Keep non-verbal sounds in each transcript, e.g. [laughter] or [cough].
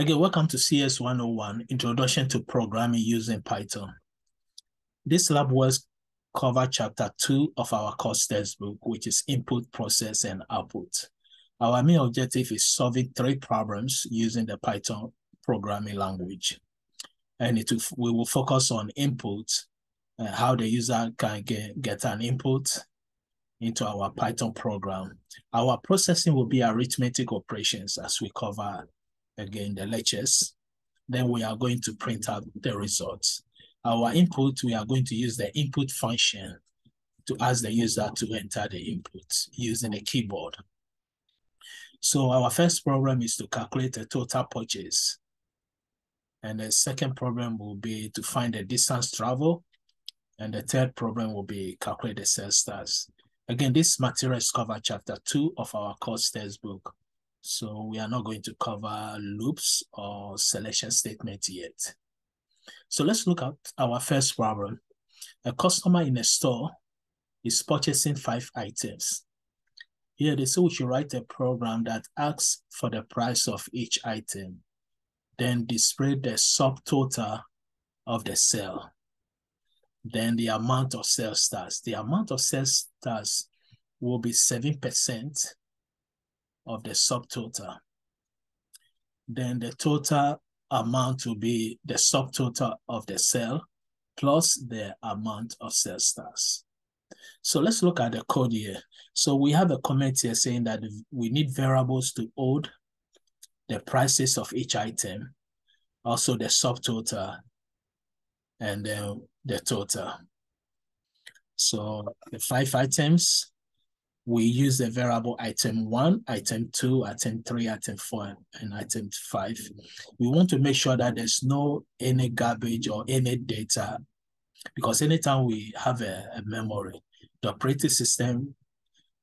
Again, welcome to CS 101, Introduction to Programming Using Python. This lab will cover chapter two of our course textbook, which is input, process, and output. Our main objective is solving three problems using the Python programming language. And it we will focus on input, uh, how the user can get, get an input into our Python program. Our processing will be arithmetic operations as we cover again the lectures. Then we are going to print out the results. Our input, we are going to use the input function to ask the user to enter the input using a keyboard. So our first problem is to calculate the total purchase. And the second problem will be to find the distance travel. And the third problem will be calculate the sales tax. Again, this material is covered chapter two of our course textbook. So we are not going to cover loops or selection statement yet. So let's look at our first problem. A customer in a store is purchasing five items. Here they say we should write a program that asks for the price of each item, then display the subtotal of the sale, then the amount of sales tax. The amount of sales tax will be 7% of the subtotal. Then the total amount will be the subtotal of the cell plus the amount of sales tax. So let's look at the code here. So we have a comment here saying that we need variables to hold the prices of each item, also the subtotal, and then the total. So the five items, we use the variable item one, item two, item three, item four, and item five. We want to make sure that there's no any garbage or any data because anytime we have a, a memory, the operating system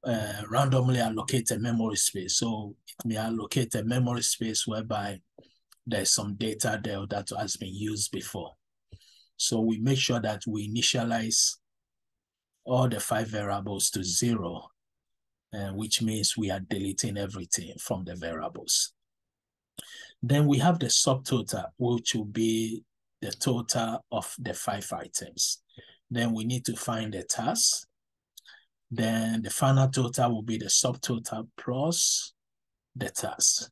uh, randomly allocate a memory space. So it may allocate a memory space whereby there's some data there that has been used before. So we make sure that we initialize all the five variables to zero uh, which means we are deleting everything from the variables. Then we have the subtotal, which will be the total of the five items. Then we need to find the task. Then the final total will be the subtotal plus the task.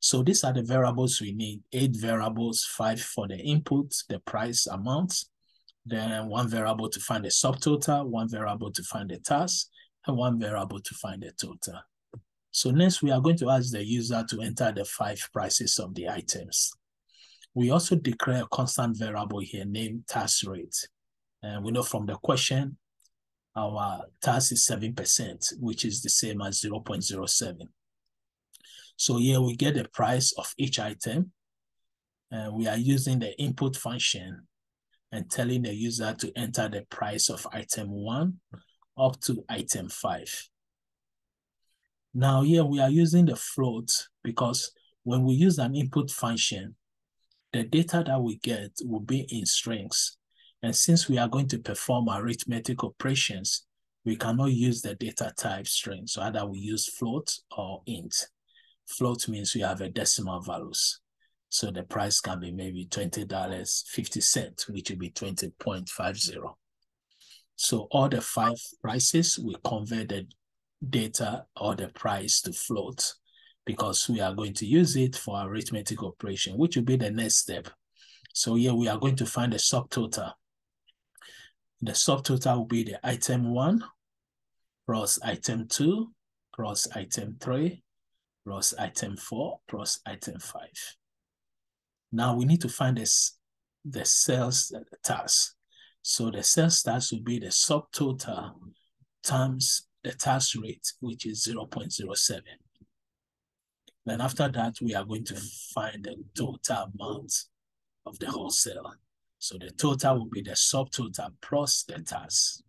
So these are the variables we need. Eight variables, five for the input, the price amount, then one variable to find the subtotal, one variable to find the task, and one variable to find the total. So next, we are going to ask the user to enter the five prices of the items. We also declare a constant variable here named tax rate. And we know from the question, our tax is 7%, which is the same as 0 0.07. So here we get the price of each item. And we are using the input function and telling the user to enter the price of item one up to item five. Now here we are using the float because when we use an input function, the data that we get will be in strings. And since we are going to perform arithmetic operations, we cannot use the data type string. So either we use float or int. Float means we have a decimal values. So the price can be maybe $20.50, which will be 20.50. So all the five prices, we convert the data or the price to float because we are going to use it for arithmetic operation, which will be the next step. So here we are going to find the subtotal. The subtotal will be the item one plus item two plus item three plus item four plus item five. Now we need to find this, the sales tax. So the sales tax will be the subtotal times the tax rate, which is 0.07. Then after that, we are going to find the total amount of the wholesale. So the total will be the subtotal plus the tax.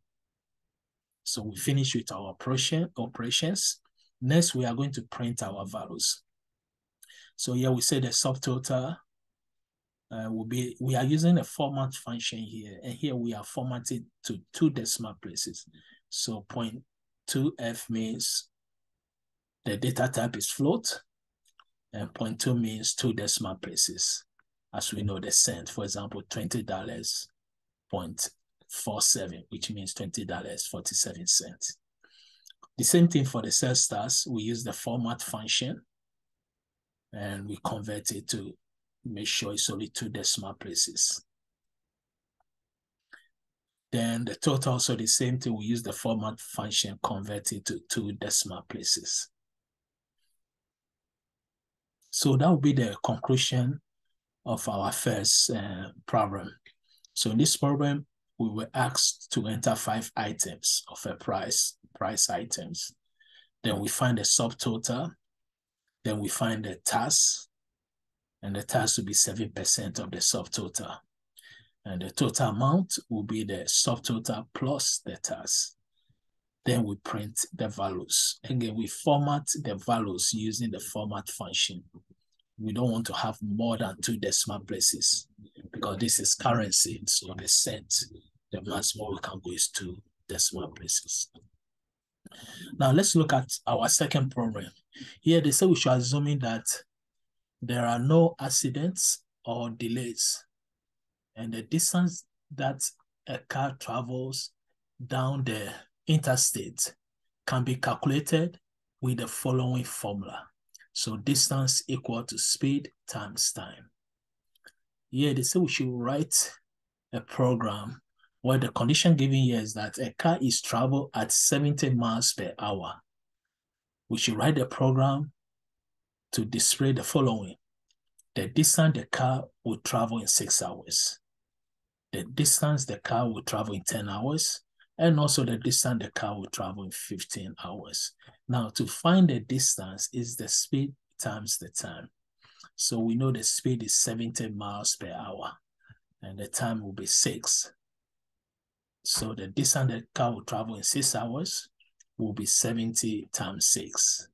So we finish with our operation, operations. Next, we are going to print our values. So here we say the subtotal uh, will be, we are using a format function here, and here we are formatted to two decimal places. So 0.2f means the data type is float, And 0.2 means two decimal places. As we know, the cent, for example, $20, 0.47, which means $20.47. The same thing for the sales tax. We use the format function and we convert it to make sure it's only two decimal places. Then the total, so the same thing, we use the format function, convert it to two decimal places. So that will be the conclusion of our first uh, problem. So in this problem, we were asked to enter five items of a price, price items. Then we find the subtotal. Then we find the tax, and the tax will be 7% of the subtotal. And the total amount will be the subtotal plus the tax. Then we print the values. Again, we format the values using the format function. We don't want to have more than two decimal places because this is currency. So the cent, the maximum we can go is two decimal places. Now let's look at our second problem. Here they say we should assuming that there are no accidents or delays and the distance that a car travels down the interstate can be calculated with the following formula. So distance equal to speed times time. Here they say we should write a program where the condition given here is that a car is travel at 70 miles per hour. We should write the program to display the following. The distance the car will travel in six hours the distance the car will travel in 10 hours, and also the distance the car will travel in 15 hours. Now, to find the distance is the speed times the time. So we know the speed is 70 miles per hour, and the time will be six. So the distance the car will travel in six hours will be 70 times six.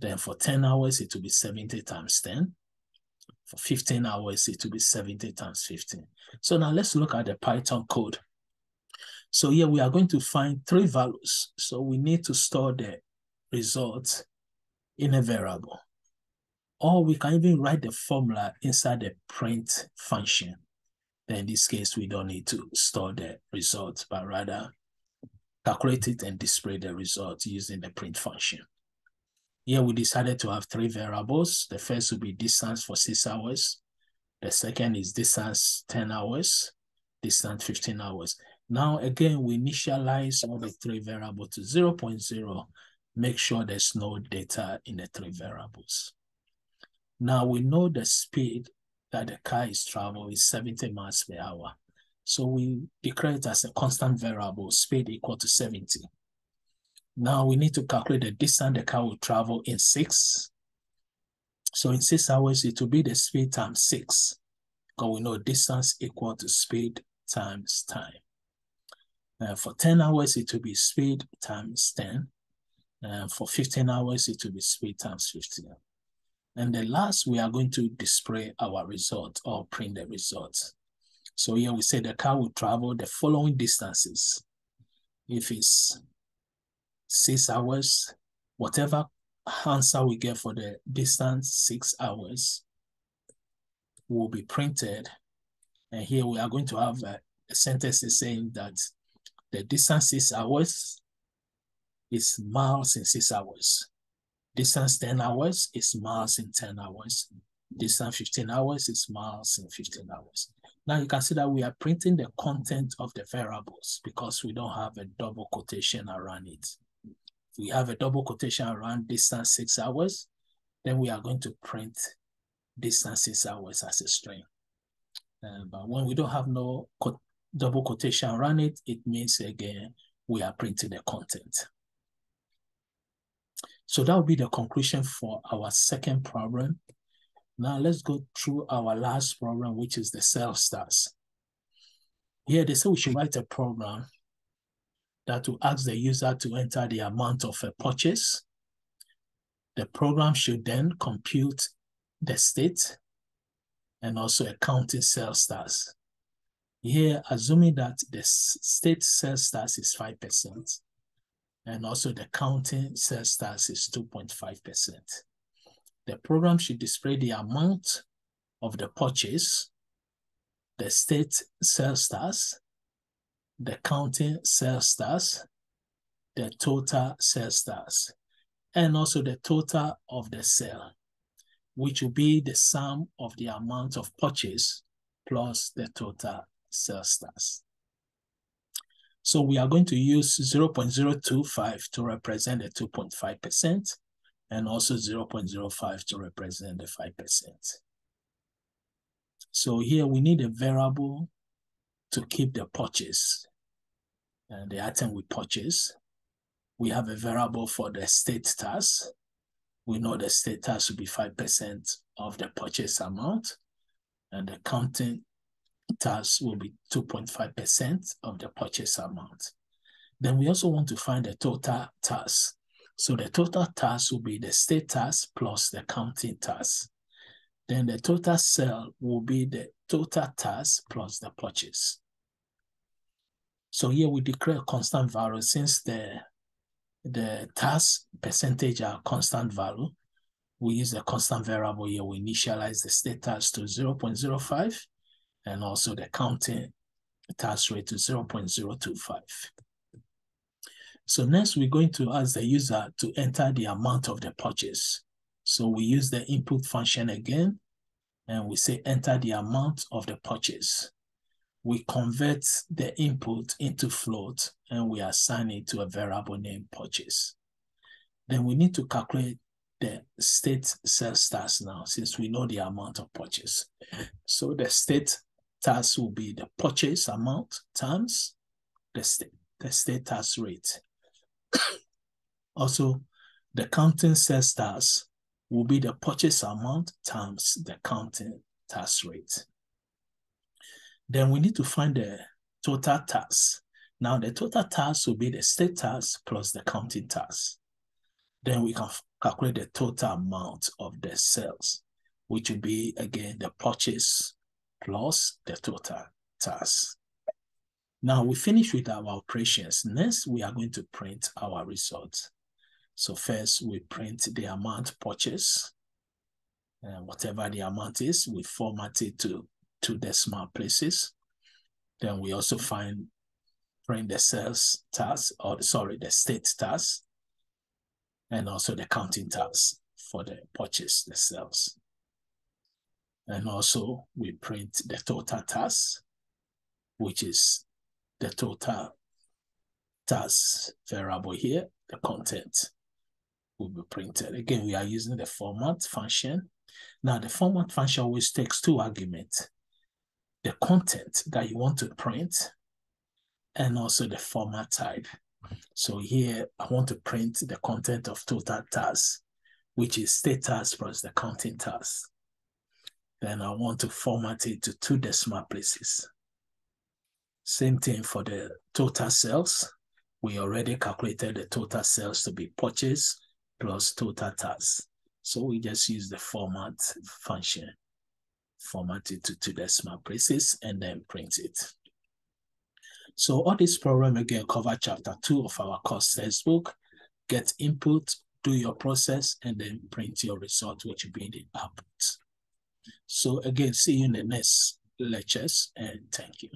Then for 10 hours, it will be 70 times 10 for 15 hours, it will be 70 times 15. So now let's look at the Python code. So here we are going to find three values. So we need to store the result in a variable. Or we can even write the formula inside the print function. Then in this case, we don't need to store the result, but rather calculate it and display the result using the print function. Here we decided to have three variables. The first will be distance for six hours. The second is distance 10 hours, distance 15 hours. Now, again, we initialize all the three variables to 0, 0.0. Make sure there's no data in the three variables. Now, we know the speed that the car is traveling is 70 miles per hour. So we declare it as a constant variable, speed equal to 70. Now we need to calculate the distance the car will travel in six. So in six hours, it will be the speed times six. Because we know distance equal to speed times time. Uh, for 10 hours, it will be speed times 10. And for 15 hours, it will be speed times 15. And the last, we are going to display our result or print the results. So here we say the car will travel the following distances. If it's six hours, whatever answer we get for the distance six hours will be printed. And here we are going to have a, a sentence saying that the distance six hours is miles in six hours. Distance 10 hours is miles in 10 hours. Distance 15 hours is miles in 15 hours. Now you can see that we are printing the content of the variables because we don't have a double quotation around it we have a double quotation around distance six hours, then we are going to print distance six hours as a string. Uh, but when we don't have no co double quotation around it, it means again, we are printing the content. So that will be the conclusion for our second problem. Now let's go through our last problem, which is the sales tax. Here they say we should write a program that will ask the user to enter the amount of a purchase. The program should then compute the state and also accounting sales tax. Here, assuming that the state sales tax is 5%, and also the counting sales tax is 2.5%. The program should display the amount of the purchase, the state sales tax, the counting sales tax, the total sales tax, and also the total of the sale, which will be the sum of the amount of purchase plus the total sales tax. So we are going to use 0.025 to represent the 2.5% and also 0.05 to represent the 5%. So here we need a variable to keep the purchase and the item we purchase. We have a variable for the state tax. We know the state tax will be 5% of the purchase amount and the counting tax will be 2.5% of the purchase amount. Then we also want to find the total tax. So the total tax will be the state tax plus the counting tax. Then the total sale will be the total tax plus the purchase. So here we declare constant value since the, the tax percentage are constant value. We use the constant variable here. We initialize the state tax to 0.05 and also the counting tax rate to 0.025. So next we're going to ask the user to enter the amount of the purchase. So we use the input function again, and we say enter the amount of the purchase. We convert the input into float, and we assign it to a variable named purchase. Then we need to calculate the state sales tax now, since we know the amount of purchase. So the state tax will be the purchase amount times the state, the state tax rate. [coughs] also, the counting sales tax will be the purchase amount times the counting tax rate. Then we need to find the total tax. Now the total tax will be the state tax plus the counting tax. Then we can calculate the total amount of the sales, which will be again the purchase plus the total tax. Now we finish with our operations. Next, we are going to print our results. So first we print the amount purchased. Whatever the amount is, we format it to two decimal places. Then we also find print the sales tax, or sorry, the state tax, and also the counting tax for the purchase, the sales. And also we print the total tax, which is the total tax variable here, the content will be printed. Again, we are using the format function. Now the format function always takes two arguments, the content that you want to print and also the format type. So here I want to print the content of total task, which is state task plus the counting task. Then I want to format it to two decimal places. Same thing for the total sales. We already calculated the total sales to be purchase plus total tax. So we just use the format function, format it to two decimal places and then print it. So all this program again cover chapter two of our course textbook. Get input, do your process, and then print your result, which will be the output. So again, see you in the next lectures and thank you.